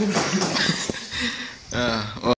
uh, well.